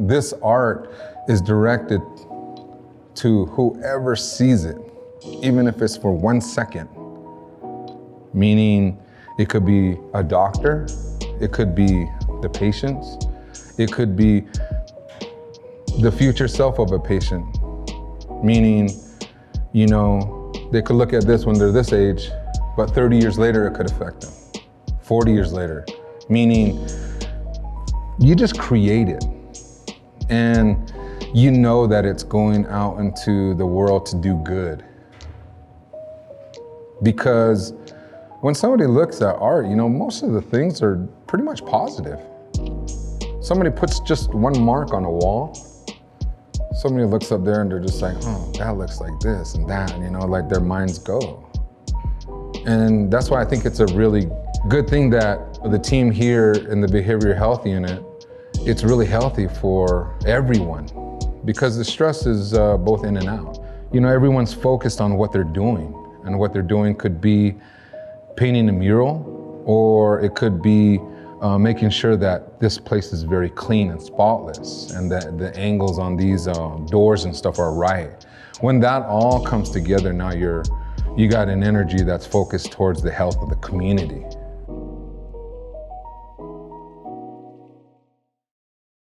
this art is directed to whoever sees it, even if it's for one second. Meaning, it could be a doctor, it could be the patients, it could be the future self of a patient. Meaning, you know, they could look at this when they're this age, but 30 years later it could affect them. 40 years later. Meaning, you just create it. And you know that it's going out into the world to do good. Because when somebody looks at art, you know, most of the things are pretty much positive. Somebody puts just one mark on a wall, somebody looks up there and they're just like, oh, that looks like this and that, you know, like their minds go. And that's why I think it's a really good thing that the team here in the behavioral health unit, it's really healthy for everyone because the stress is uh, both in and out. You know, everyone's focused on what they're doing, and what they're doing could be painting a mural, or it could be uh, making sure that this place is very clean and spotless, and that the angles on these uh, doors and stuff are right. When that all comes together, now you're you got an energy that's focused towards the health of the community.